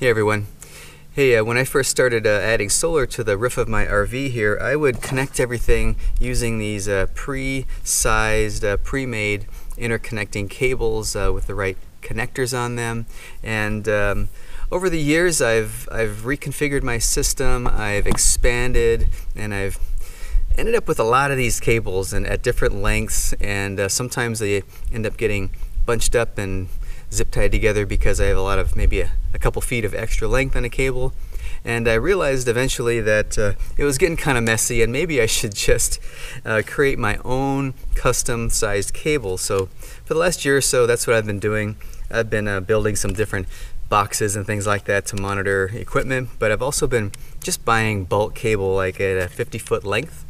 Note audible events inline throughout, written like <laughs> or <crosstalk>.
Hey everyone. Hey, uh, when I first started uh, adding solar to the roof of my RV here, I would connect everything using these uh, pre-sized, uh, pre-made interconnecting cables uh, with the right connectors on them. And um, over the years, I've, I've reconfigured my system, I've expanded, and I've ended up with a lot of these cables and at different lengths, and uh, sometimes they end up getting bunched up and zip tied together because I have a lot of maybe a, a couple feet of extra length on a cable. And I realized eventually that uh, it was getting kind of messy and maybe I should just uh, create my own custom sized cable. So for the last year or so, that's what I've been doing. I've been uh, building some different boxes and things like that to monitor equipment, but I've also been just buying bulk cable like at a 50 foot length.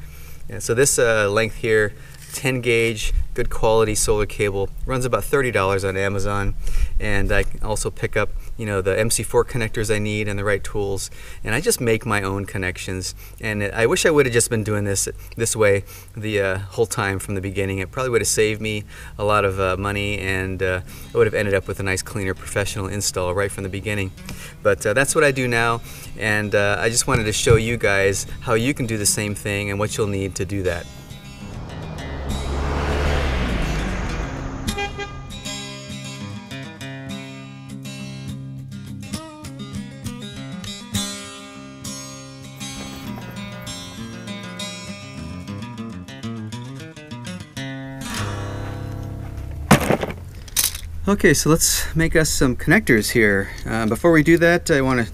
And so this uh, length here 10 gauge, good quality solar cable. Runs about $30 on Amazon. And I also pick up, you know, the MC4 connectors I need and the right tools. And I just make my own connections. And I wish I would have just been doing this this way the uh, whole time from the beginning. It probably would have saved me a lot of uh, money and uh, I would have ended up with a nice, cleaner, professional install right from the beginning. But uh, that's what I do now. And uh, I just wanted to show you guys how you can do the same thing and what you'll need to do that. Okay, so let's make us some connectors here. Uh, before we do that, I want to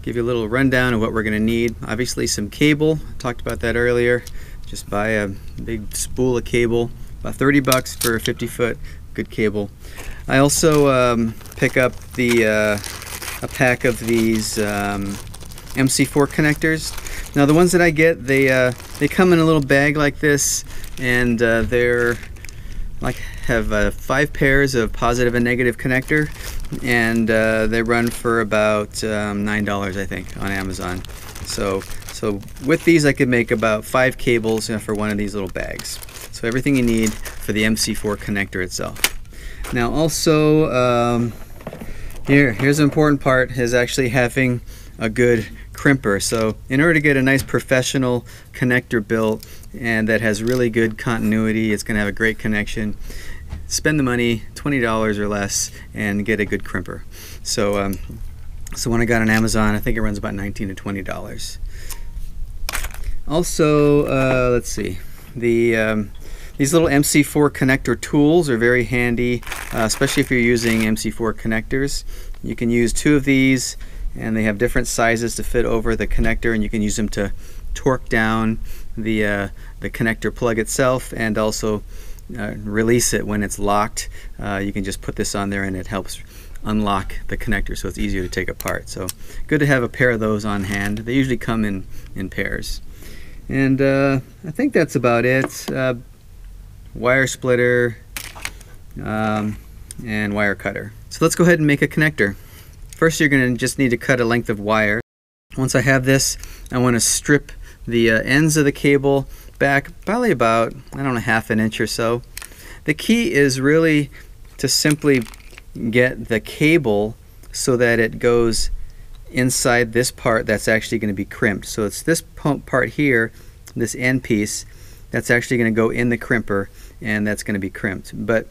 give you a little rundown of what we're going to need. Obviously some cable, talked about that earlier. Just buy a big spool of cable, about 30 bucks for a 50 foot good cable. I also um, pick up the uh, a pack of these um, MC4 connectors. Now the ones that I get, they uh, they come in a little bag like this, and uh, they're like have uh, five pairs of positive and negative connector and uh, they run for about um, nine dollars I think on Amazon. So so with these I could make about five cables you know, for one of these little bags. So everything you need for the MC4 connector itself. Now also um, here here's an important part is actually having a good crimper. So in order to get a nice professional connector built and that has really good continuity, it's going to have a great connection, spend the money, $20 or less, and get a good crimper. So, um, so when I got on Amazon, I think it runs about 19 to $20. Also, uh, let's see, the um, these little MC4 connector tools are very handy, uh, especially if you're using MC4 connectors. You can use two of these and they have different sizes to fit over the connector and you can use them to torque down the, uh, the connector plug itself and also uh, release it when it's locked. Uh, you can just put this on there and it helps unlock the connector so it's easier to take apart. So good to have a pair of those on hand. They usually come in, in pairs. And uh, I think that's about it. Uh, wire splitter um, and wire cutter. So let's go ahead and make a connector. First you're going to just need to cut a length of wire. Once I have this, I want to strip the uh, ends of the cable back probably about, I don't know, half an inch or so. The key is really to simply get the cable so that it goes inside this part that's actually going to be crimped. So it's this part here, this end piece, that's actually going to go in the crimper and that's going to be crimped. But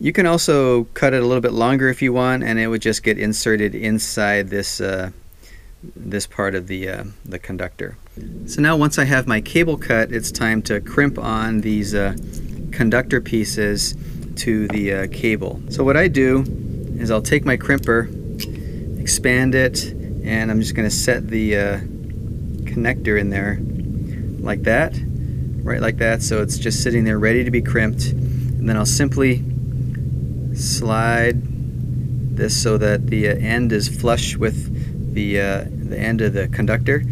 you can also cut it a little bit longer if you want, and it would just get inserted inside this uh, this part of the uh, the conductor. So now once I have my cable cut, it's time to crimp on these uh, conductor pieces to the uh, cable. So what I do is I'll take my crimper, expand it, and I'm just going to set the uh, connector in there like that, right like that. So it's just sitting there ready to be crimped, and then I'll simply slide this so that the uh, end is flush with the, uh, the end of the conductor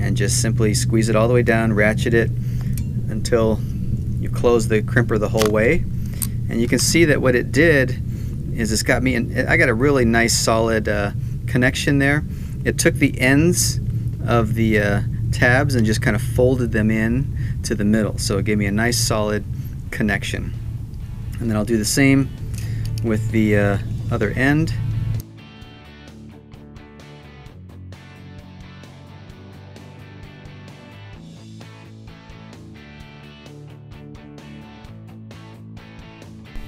and just simply squeeze it all the way down, ratchet it until you close the crimper the whole way. And you can see that what it did is it's got me, in, I got a really nice solid uh, connection there. It took the ends of the uh, tabs and just kind of folded them in to the middle. So it gave me a nice solid connection. And then I'll do the same with the uh, other end.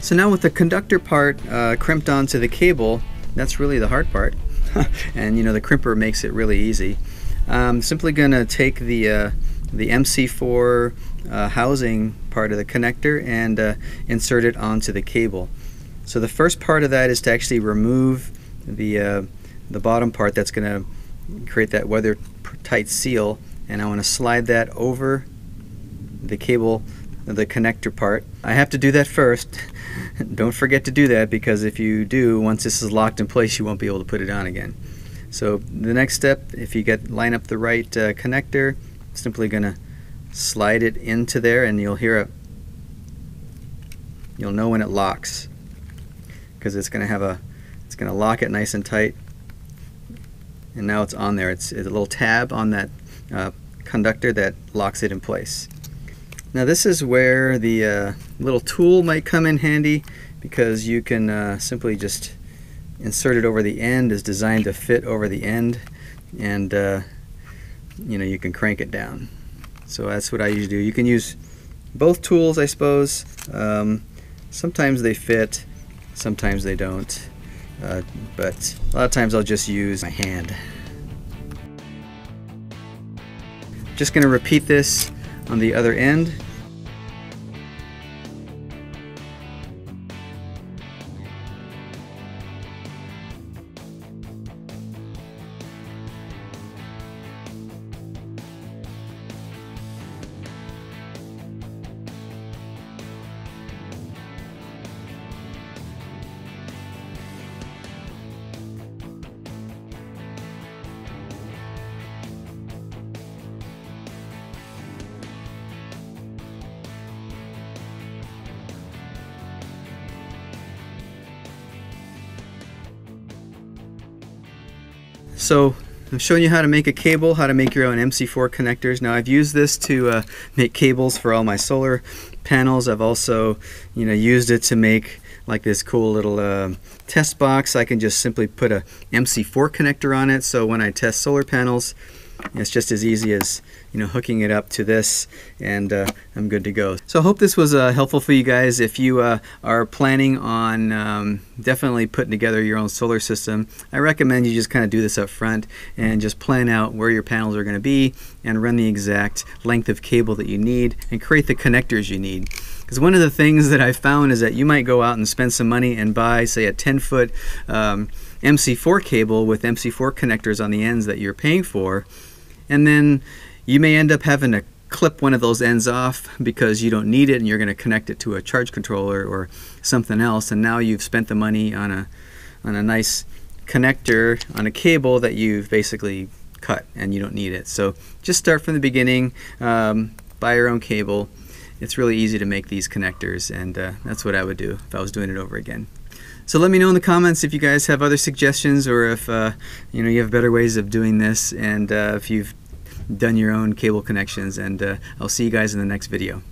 So now with the conductor part uh, crimped onto the cable, that's really the hard part. <laughs> and you know the crimper makes it really easy. I'm simply gonna take the uh, the MC4 uh, housing part of the connector and uh, insert it onto the cable. So the first part of that is to actually remove the, uh, the bottom part that's going to create that weather tight seal and I want to slide that over the cable the connector part. I have to do that first. <laughs> Don't forget to do that because if you do, once this is locked in place, you won't be able to put it on again. So the next step, if you get line up the right uh, connector, simply going to slide it into there and you'll hear a you'll know when it locks because it's going to have a it's going to lock it nice and tight. And now it's on there. It's, it's a little tab on that uh, conductor that locks it in place. Now this is where the uh, little tool might come in handy because you can uh, simply just insert it over the end is designed to fit over the end and uh, you know you can crank it down. So that's what I usually do. You can use both tools, I suppose. Um, sometimes they fit, sometimes they don't. Uh, but a lot of times I'll just use my hand. Just to repeat this on the other end. So I'm showing you how to make a cable, how to make your own MC4 connectors. Now I've used this to uh, make cables for all my solar panels. I've also you know used it to make like this cool little uh, test box. I can just simply put a MC4 connector on it so when I test solar panels it's just as easy as you know hooking it up to this and uh, I'm good to go. So I hope this was uh, helpful for you guys. If you uh, are planning on um, definitely putting together your own solar system, I recommend you just kind of do this up front and just plan out where your panels are going to be and run the exact length of cable that you need and create the connectors you need. Because one of the things that I found is that you might go out and spend some money and buy, say, a 10 foot um, MC4 cable with MC4 connectors on the ends that you're paying for and then you may end up having to clip one of those ends off because you don't need it and you're going to connect it to a charge controller or something else. And now you've spent the money on a on a nice connector on a cable that you've basically cut and you don't need it. So just start from the beginning um, buy your own cable. It's really easy to make these connectors and uh, that's what I would do if I was doing it over again. So let me know in the comments if you guys have other suggestions or if uh, you know you have better ways of doing this and uh, if you've done your own cable connections and uh, I'll see you guys in the next video.